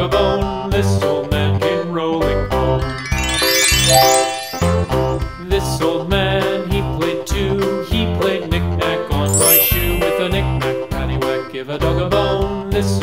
a bone, this old man came rolling home. This old man, he played two, he played knick-knack on my shoe with a knick-knack, paddywhack, give a dog a bone, this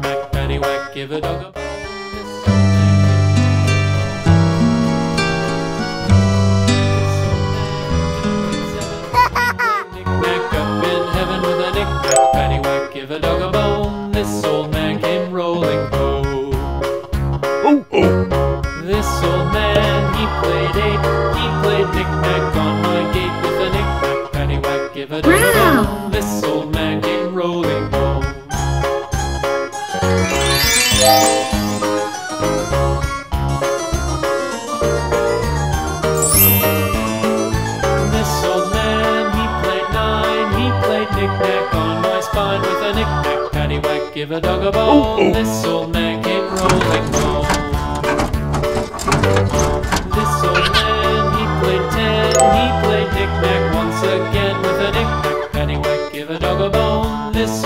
Whack, paddywhack, give a dog a bone. Give a dog a bone, oh, oh. this old man came rolling home. This old man, he played ten, he played knick-knack once again with a knick-knack Anyway, Give a dog a bone, this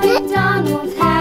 진짜 못해